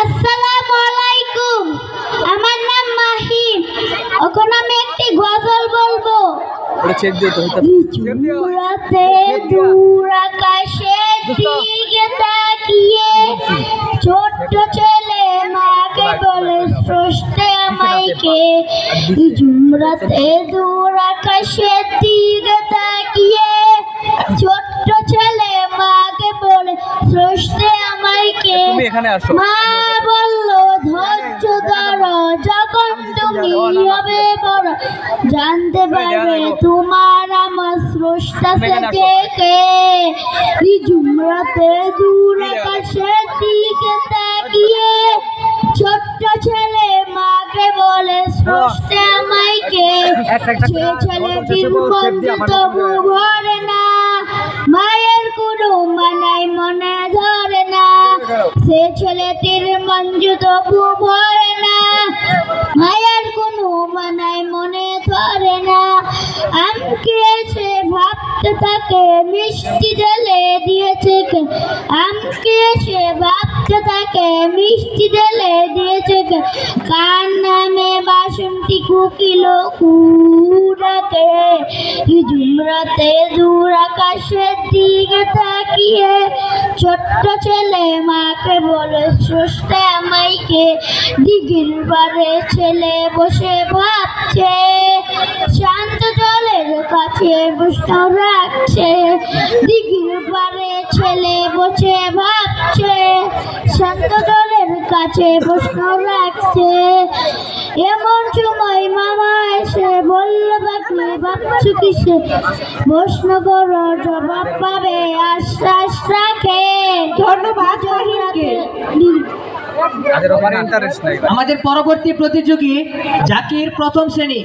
আসসালামু আলাইকুম। আমার নাম মাহিম। এখন আমি একটি গজল বলব। দূর আকাশে দিকে তাকিয়ে ছোট্ট ছেলে মাকে বলে স্রষ্টা আমাইকে ঝুমরাতে দূর আকাশে দিকে তাকিয়ে ছোট্ট এখানে আসো। মা বলল ধৈর্য ধরো যখন তুমি হবে বড় জানতে পারবে তোমার আমার স্রষ্টা সেজে কে? দূর আকাশের দিকে তাকিয়ে ছোট্ট ছেলে মাকে বলে স্রষ্টা আমাইকে সে ছেলেটির মধ্যে তবু ভরে সে ছেলেটির মঞ্জু তবু ভরে না। মায়ের কোনো মানাই মনে ধরে না। আমকে এসে ভাবতে তাকে মিষ্টি ঢেলে দিয়েছে কে? আমকে এসে ভাবতে তাকে মিষ্টি ঢেলে দিয়েছে কে? কার নামে বাসনটি কুকিল কুড়াকে ঝুমরাতে দূর আকাশের দিকে তাকিয়ে, ছোট্ট ছেলে মাকে বলে, স্রষ্টা আমাইকে দিঘির বারে ছেলে বসে ভাবছে। শান্ত জলের কাছে বসে রাখছে। দিঘির পারে ছেলে বসে ভাবছে। শান্ত জলের কাছে বসে রাখছে। এমন সময় মামা বাকি ভাবছ কিসে প্রশ্ন করো জবাব পাবে আশ্বাস রাখে। ধন্যবাদ আমাদের পরবর্তী প্রতিযোগী জাকির প্রথম শ্রেণি।